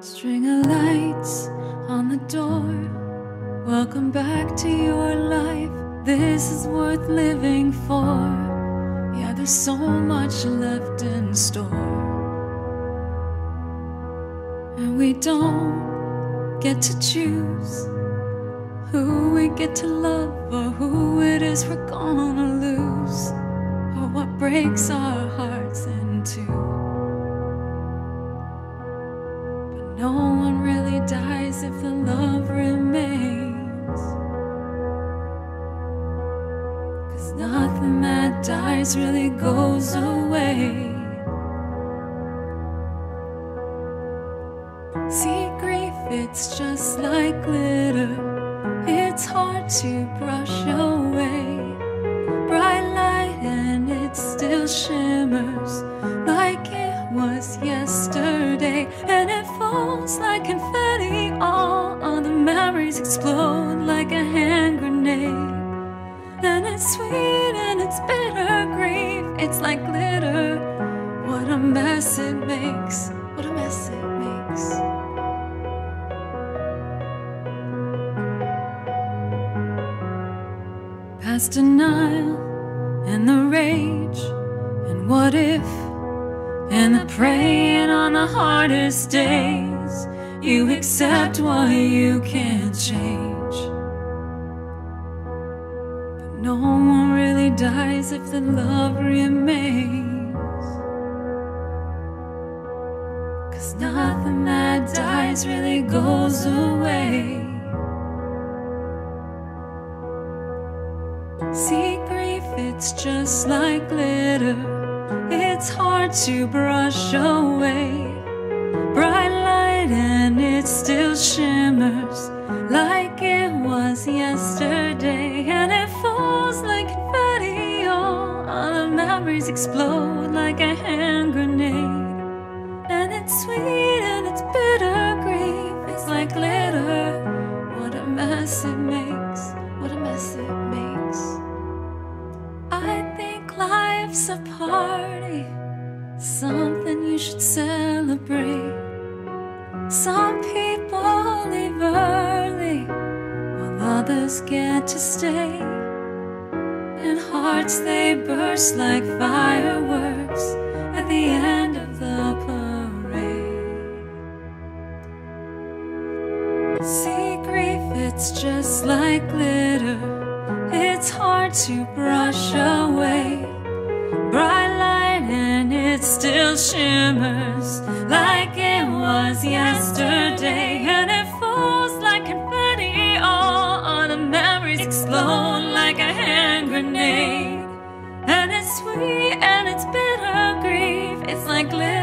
lights on the door. Welcome back to your life. This is worth living for. Yeah, there's so much left in store. And we don't get to choose who we get to love or who it is we're gonna lose or what breaks our hearts really goes away. See, grief, it's just like glitter. It's hard to brush away. Bright light, and it still shimmers like it was yesterday. And it falls like confetti. All of the memories explode a mess it makes. What a mess it makes. Past denial and the rage, and what if, and the praying on the hardest days, you accept what you can't change. But no one really dies if the love remains. Nothing that dies really goes away. See, grief, it's just like glitter. It's hard to brush away. Bright light, and it still shimmers like it was yesterday. And it falls like confetti. All the memories explode like a hand grenade. And it's sweet and it's bitter grief. It's like glitter. What a mess it makes. What a mess it makes. I think life's a party, something you should celebrate. Some people leave early, while others get to stay. And hearts they burst like fireworks at the end glitter. It's hard to brush away. Bright light, and it still shimmers like it was yesterday. And it falls like confetti. All of the memories explode like a hand grenade. And it's sweet and it's bitter grief. It's like glitter.